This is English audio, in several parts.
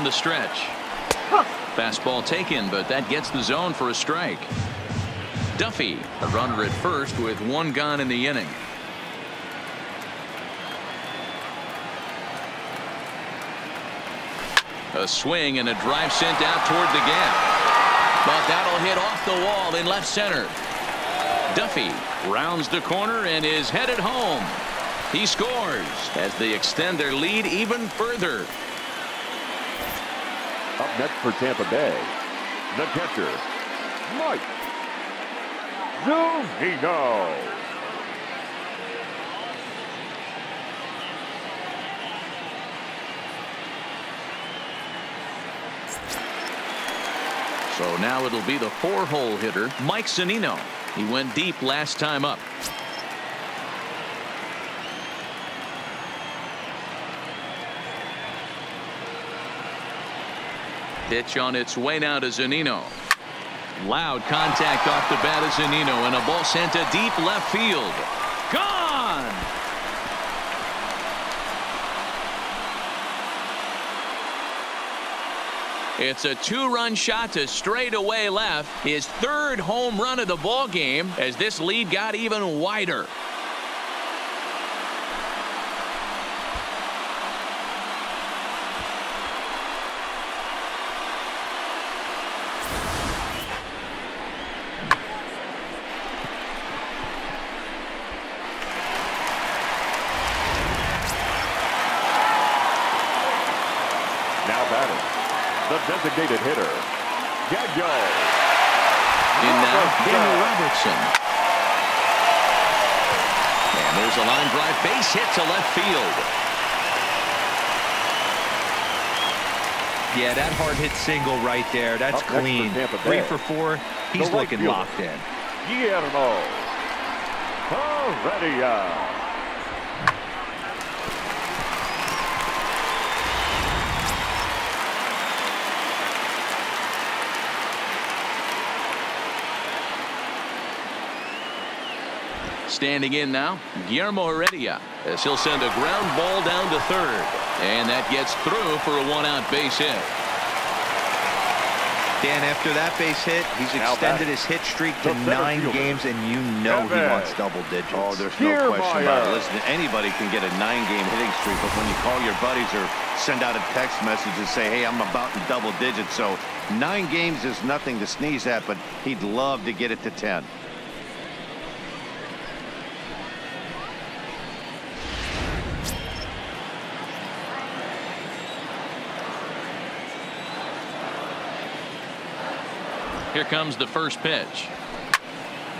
down the stretch. Fastball taken, but that gets the zone for a strike. Duffy, a runner at first with one gone in the inning. A swing and a drive sent out toward the gap. But that'll hit off the wall in left center. Duffy rounds the corner and is headed home. He scores as they extend their lead even further. Next for Tampa Bay, the catcher, Mike Zunino. So now it'll be the four-hole hitter, Mike Zunino. He went deep last time up. Pitch on its way now to Zunino. Loud contact off the bat of Zunino and a ball sent to deep left field. Gone! It's a two-run shot to straightaway left. His third home run of the ball game as this lead got even wider. Now batting, the designated hitter, Gago. In now, Daniel Robertson. And there's a line drive base hit to left field. Yeah, that hard hit single right there. That's Up next for clean. Three for four. He's The looking locked in. Guillermo Heredia. Standing in now, Guillermo Heredia as he'll send a ground ball down to third. And that gets through for a one-out base hit. Dan, after that base hit, he's extended his hit streak to nine games, and you know he wants double digits. Oh, there's no question about it. Listen, anybody can get a nine-game hitting streak, but when you call your buddies or send out a text message and say, hey, I'm about in double digits, so nine games is nothing to sneeze at, but he'd love to get it to 10. Here comes the first pitch.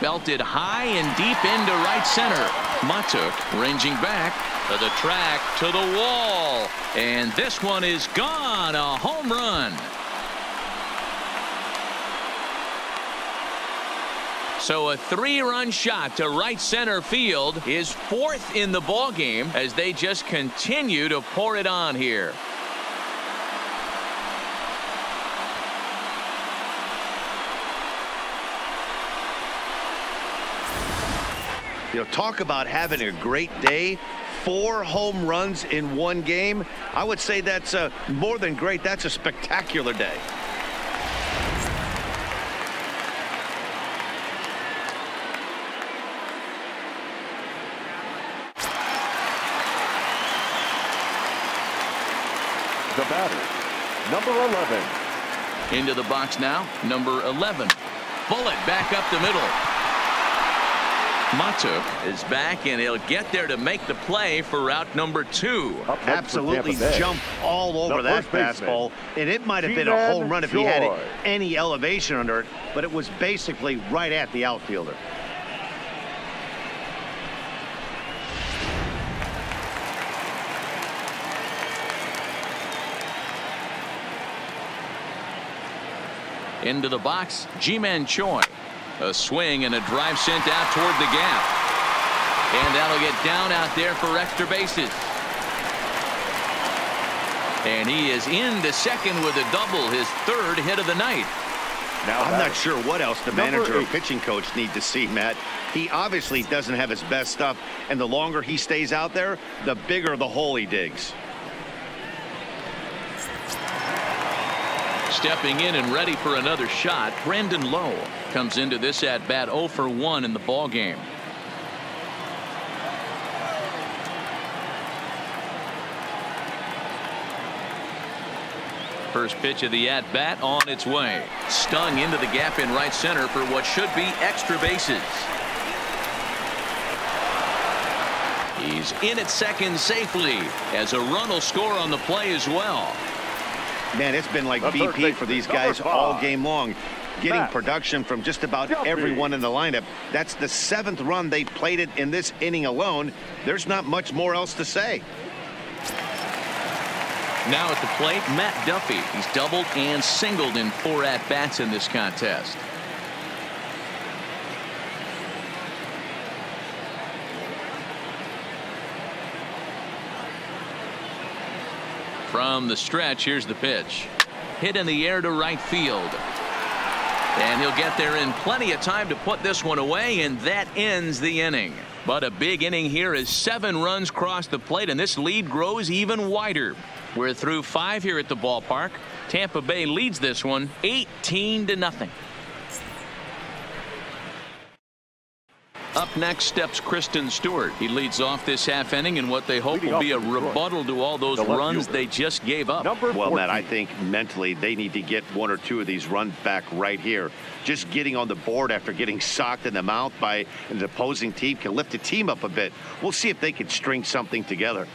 Belted high and deep into right center. Mahtook ranging back to the track to the wall. And this one is gone. A home run. So a three-run shot to right center field is fourth in the ball game as they just continue to pour it on here. You know, talk about having a great day. Four home runs in one game. I would say that's uh, more than great. That's a spectacular day. The batter, number 11, Into the box now, number 11. Bullet back up the middle. Mahtook is back, and he'll get there to make the play for route number two. Up Absolutely Tampa Bay. jumped all over The that first baseman, fastball. And it might have been a home run if he had Choi. any elevation under it, but it was basically right at the outfielder. Into the box, Ji-Man Choi. A swing and a drive sent out toward the gap. And that'll get down out there for extra bases. And he is in the second with a double, his third hit of the night. Now I'm not sure what else the Number manager or pitching coach need to see, Matt. He obviously doesn't have his best stuff, and the longer he stays out there, the bigger the hole he digs. Stepping in and ready for another shot, Brandon Lowe comes into this at bat 0 for 1 in the ball game. First pitch of the at bat on its way. Stung into the gap in right center for what should be extra bases. He's in at second safely as a run will score on the play as well. Man, it's been like The BP for these guys all game long. Getting Matt production from just about everyone in the lineup. That's the seventh run they played it in this inning alone. There's not much more else to say. Now at the plate, Matt Duffy. He's doubled and singled in four at bats in this contest. From the stretch, here's the pitch. Hit in the air to right field. And he'll get there in plenty of time to put this one away, and that ends the inning. But a big inning here as seven runs cross the plate, and this lead grows even wider. We're through five here at the ballpark. Tampa Bay leads this one 18 to nothing. Up next steps Christin Stewart. He leads off this half inning in what they hope Leading will be a off for rebuttal to all those the runs they just gave up. Number Well, Matt, I think mentally they need to get one or two of these runs back right here. Just getting on the board after getting socked in the mouth by an opposing team can lift the team up a bit. We'll see if they can string something together.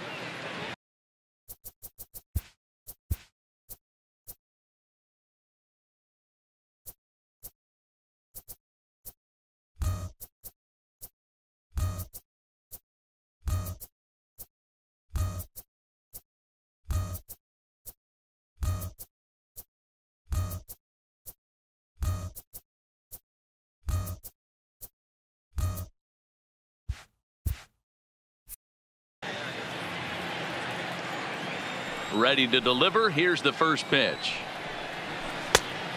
Ready to deliver. Here's the first pitch.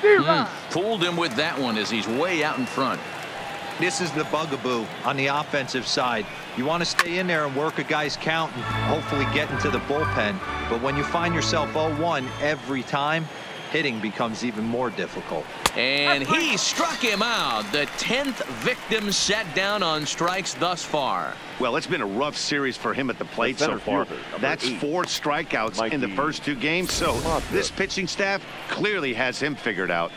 Mm, fooled him with that one as he's way out in front. This is the bugaboo on the offensive side. You want to stay in there and work a guy's count and hopefully get into the bullpen. But when you find yourself 0-1 every time, hitting becomes even more difficult. And he struck him out. The 10th victim set down on strikes thus far. Well, it's been a rough series for him at the plate The so far. That's eight, four strikeouts in the first two games. So this pitching staff clearly has him figured out.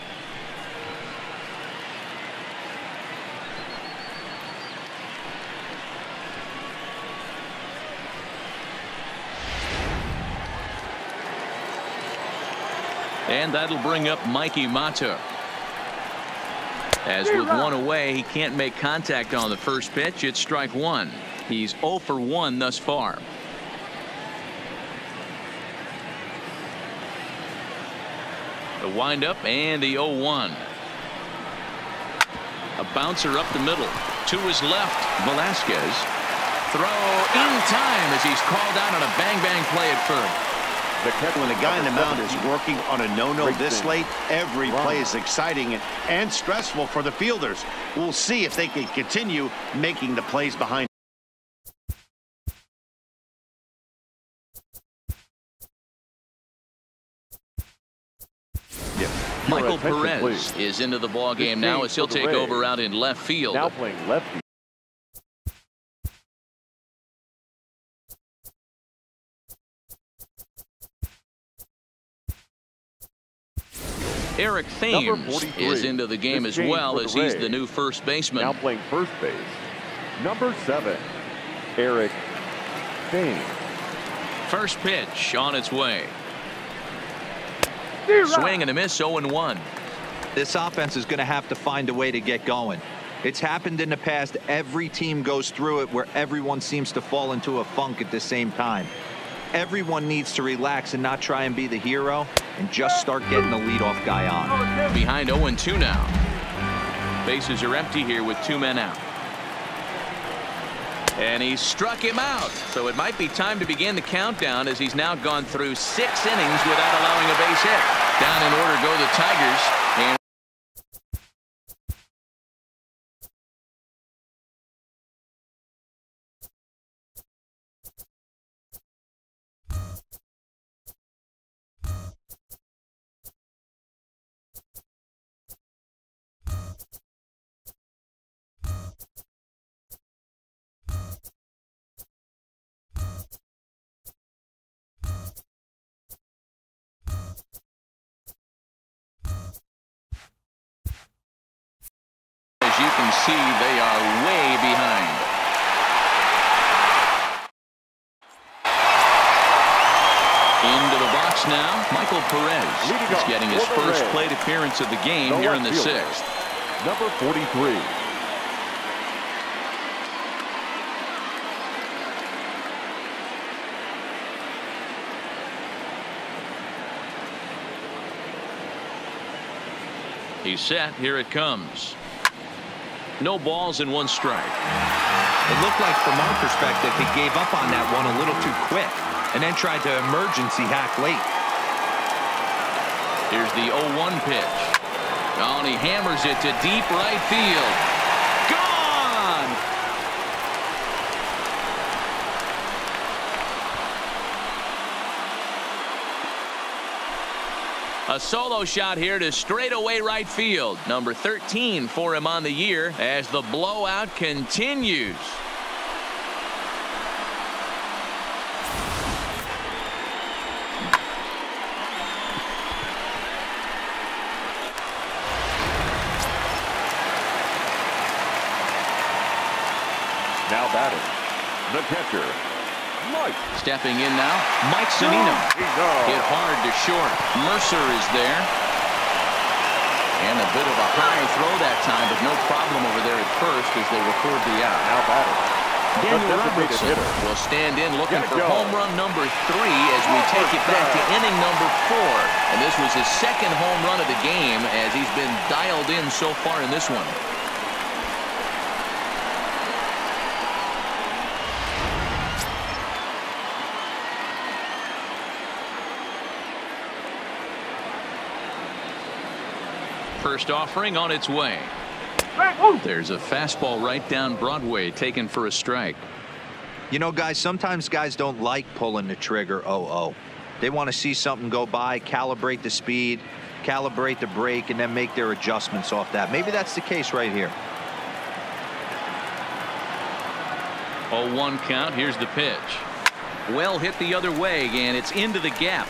And that'll bring up Mikie Mahtook. As with one away, he can't make contact on the first pitch. It's strike one. He's 0 for 1 thus far. The windup and the 0-1. A bouncer up the middle. To his left, Velazquez. Throw in time as he's called out on a bang-bang play at first. The catcher, When the guy in the mound is working on a no-no this thing. late, every Wow. play is exciting and, and stressful for the fielders. We'll see if they can continue making the plays behind. Michael Perez please. is into the ball game now as he'll take over out in left field. Now playing left Eric Thames is into the game as well as he's the new first baseman. Now playing first base. Number seven, Eric Thames. First pitch on its way. Swing and a miss 0 and 1. This offense is going to have to find a way to get going. It's happened in the past. Every team goes through it where everyone seems to fall into a funk at the same time. Everyone needs to relax and not try and be the hero and just start getting the leadoff guy on. Behind 0 and 2 now. Bases are empty here with two men out. And he struck him out. So it might be time to begin the countdown as he's now gone through six innings without allowing a base hit. Down in order go the Tigers. Perez is getting his first plate appearance of the game here in the sixth. Number 43. He's set. Here it comes. No balls in one strike. It looked like from our perspective he gave up on that one a little too quick and then tried to emergency hack late. Here's the 0-1 pitch. He hammers it to deep right field. Gone! A solo shot here to straightaway right field. Number 13 for him on the year as the blowout continues. Now batting. The catcher, Mike. Stepping in now, Mike Zunino. Hit hard to short. Mercer is there. And a bit of a high throw that time, but no problem over there at first as they record the out. Now batting. Daniel Robertson will stand in looking for home run number three as we take it back to inning number four. And this was his second home run of the game as he's been dialed in so far in this one. First offering on its way. There's a fastball right down Broadway taken for a strike. You know, guys, sometimes guys don't like pulling the trigger 0-0. They want to see something go by, calibrate the speed, calibrate the break, and then make their adjustments off that. Maybe that's the case right here. 0-1 count. Here's the pitch. Well hit the other way, and it's into the gap.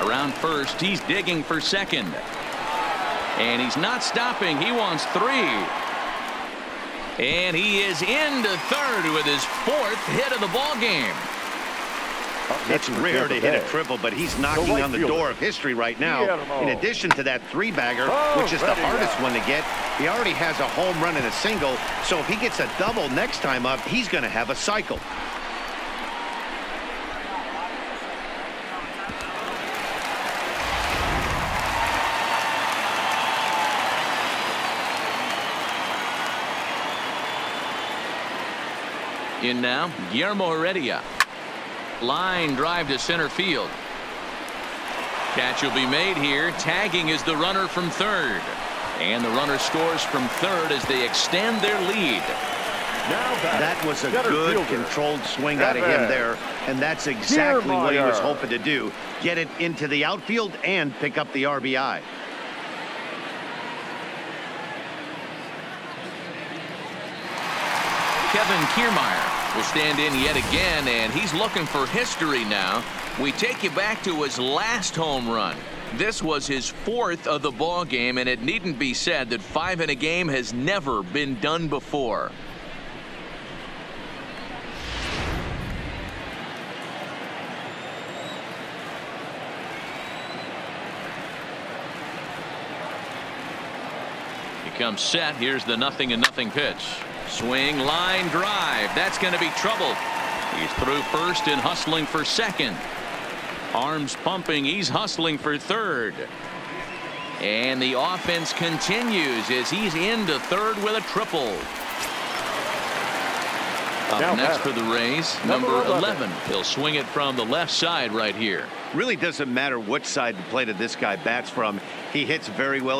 Around first, he's digging for second. And he's not stopping. He wants three. And he is into third with his fourth hit of the ball game. Oh, it's rare to hit a triple, but he's knocking right on the fielder. door of history right now. In addition to that three-bagger, oh, which is the hardest one to get, he already has a home run and a single. So if he gets a double next time up, he's going to have a cycle. In now, Guillermo Heredia. Line drive to center field. Catch will be made here. Tagging is the runner from third. And the runner scores from third as they extend their lead. That was a good fielder. controlled swing out of him there. And that's exactly what he was hoping to do. Get it into the outfield and pick up the RBI. Kevin Kiermaier will stand in yet again, and he's looking for history now. We take you back to his last home run. This was his fourth of the ball game, and it needn't be said that five in a game has never been done before. He comes set. Here's the nothing and nothing pitch. Swing, line, drive. That's going to be trouble. He's through first and hustling for second. Arms pumping. He's hustling for third. And the offense continues as he's into third with a triple. Up now next for the Rays, number, number 11. 11. He'll swing it from the left side right here. Really doesn't matter which side the plate of this guy bats from. He hits very well.